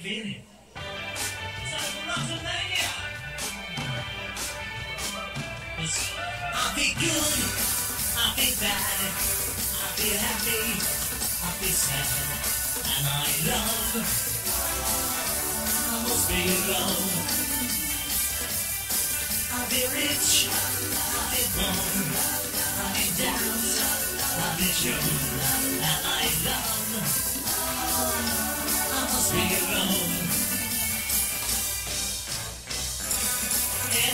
feeling? So, Rosamania! I feel good, I feel bad, I feel happy, I feel sad, and I love, I must be alone. I feel rich, I feel born, I feel doubt, I feel sure, and I love,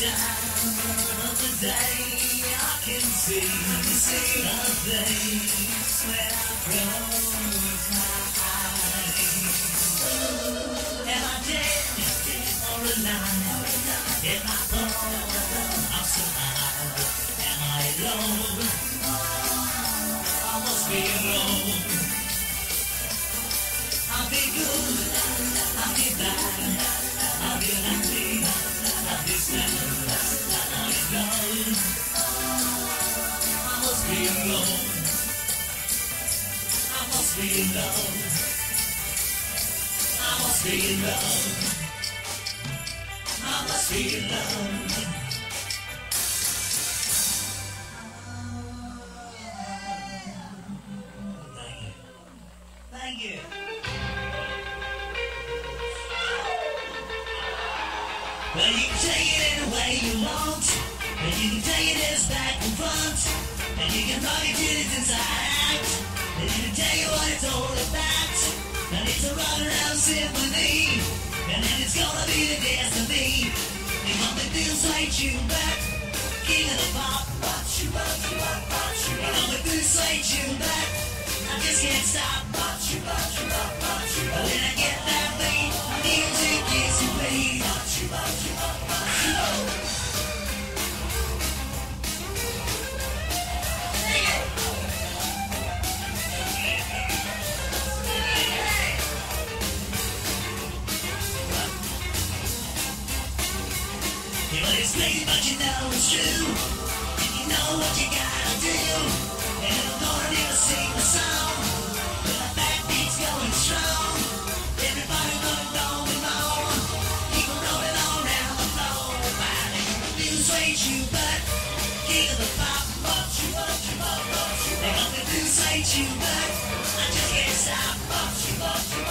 time of the day I can see, see a place when I close my eyes. Am I dead or alive? Am I born or survive? Am I alone? I must be alone. I'll be good, I'll be bad, I'll be happy, I'll be sad, I must be alone. I must be alone. I must be alone. I must be. Thank you. Thank you. Well, you can take it any way you want, and you can take it as back and front, and you can it till it's inside and you can tell you what it's all about, and it's a run around symphony, and then it's gonna be the death of me. You want me to say you back, king of the pop, watch you, watch you, watch you, want me to say you back, I just can't stop, watch you, watch you, You crazy, but you know it's true. And you know what you gotta do. And I'm gonna sing song. Going strong. Gonna know me more. Keep rolling the you but the pop. You, you, you. You, but I just can't stop. Bump you, bump you,